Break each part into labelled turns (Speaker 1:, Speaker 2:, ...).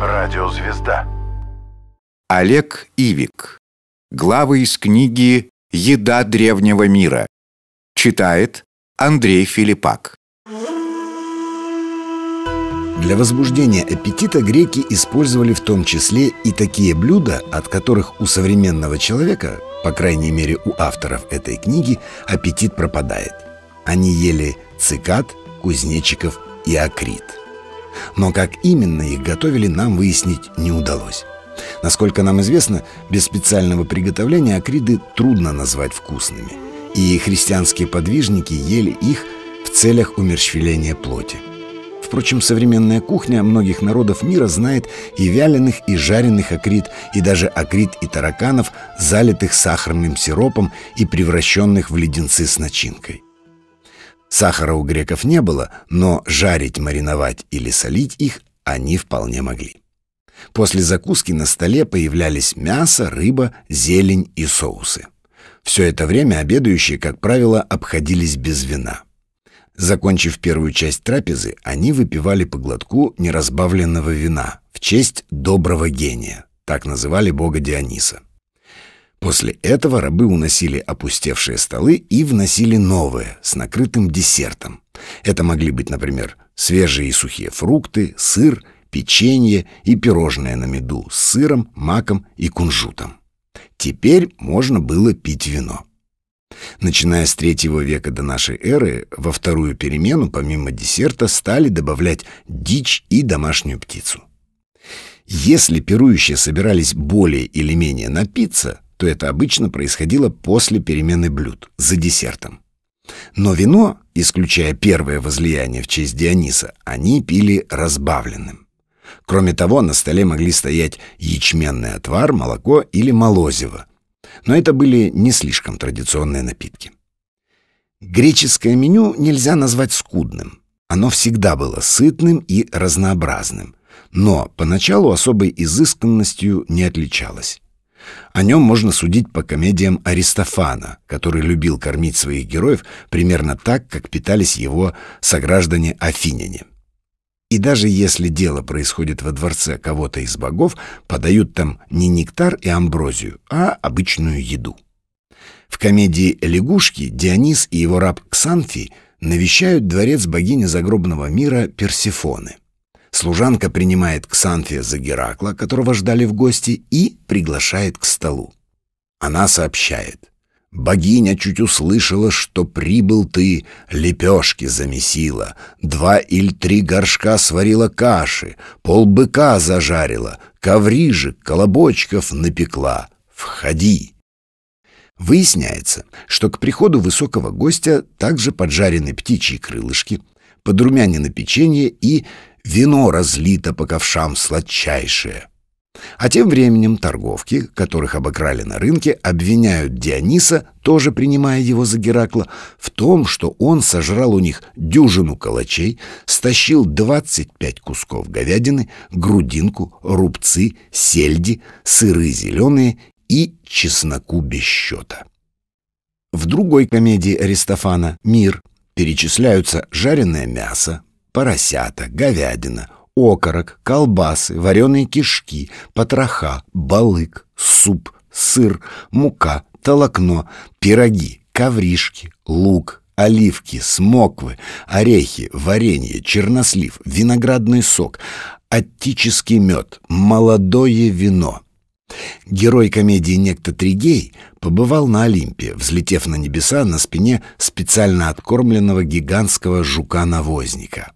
Speaker 1: Радиозвезда.
Speaker 2: Олег Ивик. Главы из книги «Еда древнего мира». Читает Андрей Филиппак.
Speaker 3: Для возбуждения аппетита греки использовали в том числе и такие блюда, от которых у современного человека, по крайней мере у авторов этой книги, аппетит пропадает. Они ели цикад, кузнечиков и акрит. Но как именно их готовили, нам выяснить не удалось. Насколько нам известно, без специального приготовления акриды трудно назвать вкусными. И христианские подвижники ели их в целях умерщвления плоти. Впрочем, современная кухня многих народов мира знает и вяленых, и жареных акрит, и даже акрит и тараканов, залитых сахарным сиропом и превращенных в леденцы с начинкой. Сахара у греков не было, но жарить, мариновать или солить их они вполне могли. После закуски на столе появлялись мясо, рыба, зелень и соусы. Все это время обедающие, как правило, обходились без вина. Закончив первую часть трапезы, они выпивали по глотку неразбавленного вина в честь доброго гения, так называли бога Диониса. После этого рабы уносили опустевшие столы и вносили новые с накрытым десертом. Это могли быть, например, свежие и сухие фрукты, сыр, печенье и пирожное на меду с сыром, маком и кунжутом. Теперь можно было пить вино. Начиная с третьего века до нашей эры, во вторую перемену, помимо десерта, стали добавлять дичь и домашнюю птицу. Если пирующие собирались более или менее напиться, то это обычно происходило после перемены блюд, за десертом. Но вино, исключая первое возлияние в честь Диониса, они пили разбавленным. Кроме того, на столе могли стоять ячменный отвар, молоко или молозиво, но это были не слишком традиционные напитки. Греческое меню нельзя назвать скудным. Оно всегда было сытным и разнообразным, но поначалу особой изысканностью не отличалось. О нем можно судить по комедиям Аристофана, который любил кормить своих героев примерно так, как питались его сограждане афиняне. И даже если дело происходит во дворце кого-то из богов, подают там не нектар и амброзию, а обычную еду. В комедии «Лягушки» Дионис и его раб Ксанфий навещают дворец богини загробного мира Персефоны. Служанка принимает Ксанфия за Геракла, которого ждали в гости, и приглашает к столу. Она сообщает. Богиня чуть услышала, что прибыл ты, лепешки замесила, два или три горшка сварила каши, пол быка зажарила, коврижек, колобочков напекла. Входи. Выясняется, что к приходу высокого гостя также поджарены птичьи крылышки, подрумянено печенье и вино разлито по ковшам сладчайшее. А тем временем торговки, которых обокрали на рынке, обвиняют Диониса, тоже принимая его за Геракла, в том, что он сожрал у них дюжину калачей, стащил 25 кусков говядины, грудинку, рубцы, сельди, сыры зеленые и чесноку без счета. В другой комедии Аристофана «Мир» перечисляются жареное мясо, поросята, говядина, окорок, колбасы, вареные кишки, потроха, балык, суп, сыр, мука, толокно, пироги, ковришки, лук, оливки, смоквы, орехи, варенье, чернослив, виноградный сок, аттический мед, молодое вино. Герой комедии некто Тригей побывал на Олимпе, взлетев на небеса на спине специально откормленного гигантского жука-навозника.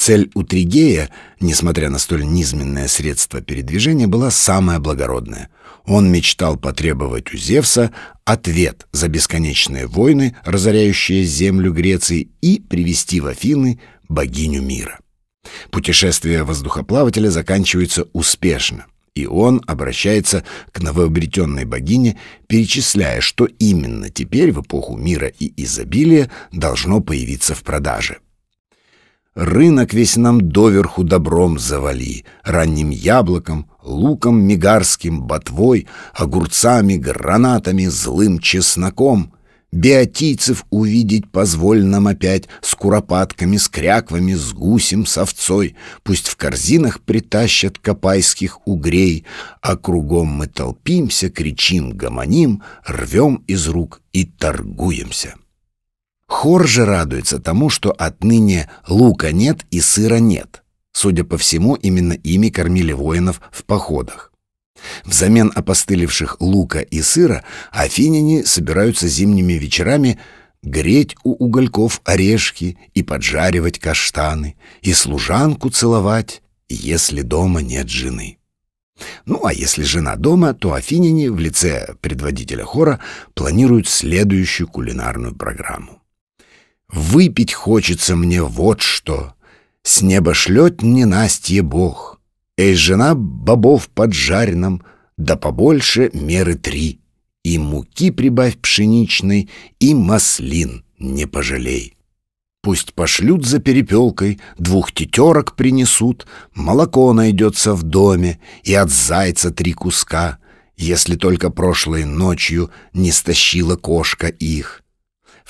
Speaker 3: Цель у Тригея, несмотря на столь низменное средство передвижения, была самая благородная. Он мечтал потребовать у Зевса ответ за бесконечные войны, разоряющие землю Греции, и привести в Афины богиню мира. Путешествие воздухоплавателя заканчивается успешно, и он обращается к новообретенной богине, перечисляя, что именно теперь в эпоху мира и изобилия должно появиться в продаже – Рынок весь нам доверху добром завали, ранним яблоком, луком мигарским, ботвой, огурцами, гранатами, злым чесноком. Биотийцев увидеть позволь нам опять С куропатками, с кряквами, с гусем, с овцой. Пусть в корзинах притащат копайских угрей, А кругом мы толпимся, кричим, гомоним, Рвем из рук и торгуемся. Хор же радуется тому, что отныне лука нет и сыра нет. Судя по всему, именно ими кормили воинов в походах. Взамен опостылевших лука и сыра афиняне собираются зимними вечерами греть у угольков орешки и поджаривать каштаны, и служанку целовать, если дома нет жены. Ну, а если жена дома, то афиняне в лице предводителя хора планируют следующую кулинарную программу. «Выпить хочется мне вот что. С неба шлет ненастье бог. Эй, жена бобов поджаренном, да побольше меры три. И муки прибавь пшеничной, и маслин не пожалей. Пусть пошлют за перепелкой, двух тетерок принесут, молоко найдется в доме, и от зайца три куска, если только прошлой ночью не стащила кошка их.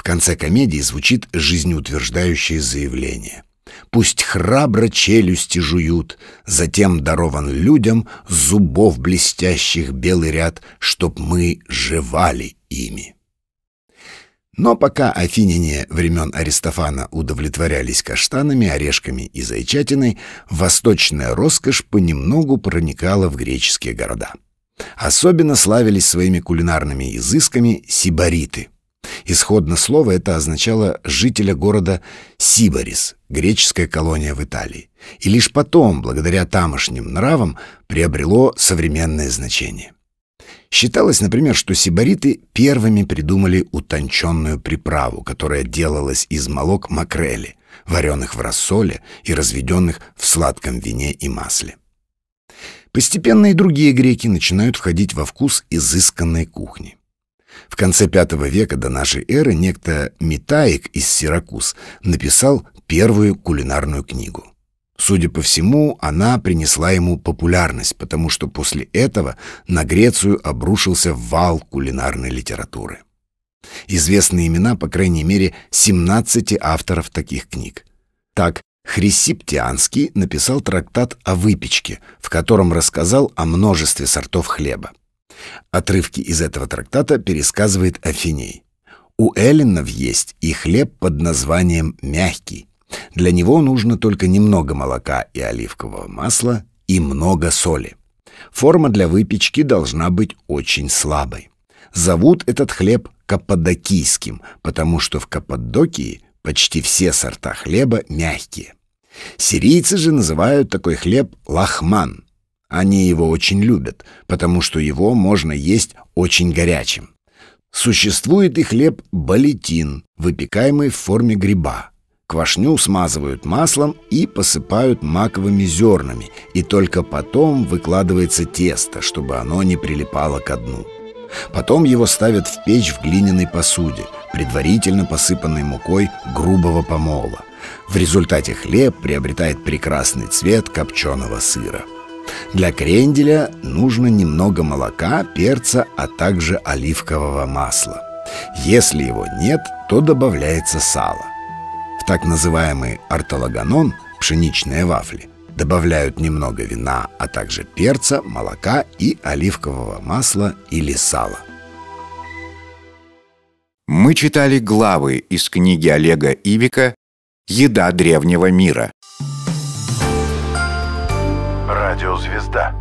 Speaker 3: В конце комедии звучит жизнеутверждающее заявление — Пусть храбро челюсти жуют, затем дарован людям зубов блестящих белый ряд, чтоб мы жевали ими. Но пока афиняне времен Аристофана удовлетворялись каштанами, орешками и зайчатиной, восточная роскошь понемногу проникала в греческие города. Особенно славились своими кулинарными изысками сибариты — Исходно слово это означало жителя города Сибарис, греческая колония в Италии, и лишь потом, благодаря тамошним нравам, приобрело современное значение. Считалось, например, что сибариты первыми придумали утонченную приправу, которая делалась из молок макрели, вареных в рассоле и разведенных в сладком вине и масле. Постепенно и другие греки начинают входить во вкус изысканной кухни. В конце V века до нашей эры некто Митаик из Сиракуз написал первую кулинарную книгу. Судя по всему, она принесла ему популярность, потому что после этого на Грецию обрушился вал кулинарной литературы. Известны имена, по крайней мере, 17 авторов таких книг. Так, Хрисиптианский написал трактат о выпечке, в котором рассказал о множестве сортов хлеба. Отрывки из этого трактата пересказывает Афиней. У эллинов есть и хлеб под названием «мягкий». Для него нужно только немного молока и оливкового масла и много соли. Форма для выпечки должна быть очень слабой. Зовут этот хлеб каппадокийским, потому что в Каппадокии почти все сорта хлеба мягкие. Сирийцы же называют такой хлеб лахман, они его очень любят, потому что его можно есть очень горячим. Существует и хлеб балетин, выпекаемый в форме гриба. Квашню смазывают маслом и посыпают маковыми зернами, и только потом выкладывается тесто, чтобы оно не прилипало к дну. Потом его ставят в печь в глиняной посуде, предварительно посыпанной мукой грубого помола. В результате хлеб приобретает прекрасный цвет копченого сыра. Для кренделя нужно немного молока, перца, а также оливкового масла. Если его нет, то добавляется сало. В так называемый ортологанон, пшеничные вафли, добавляют немного вина, а также перца, молока и оливкового масла или сала.
Speaker 2: Мы читали главы из книги Олега Ивика «Еда древнего мира»
Speaker 1: радиозвезда.